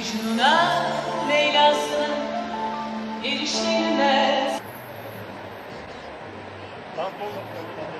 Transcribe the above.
Mecnun'a, Leyla'sına erişilmez. Tampon, tampon.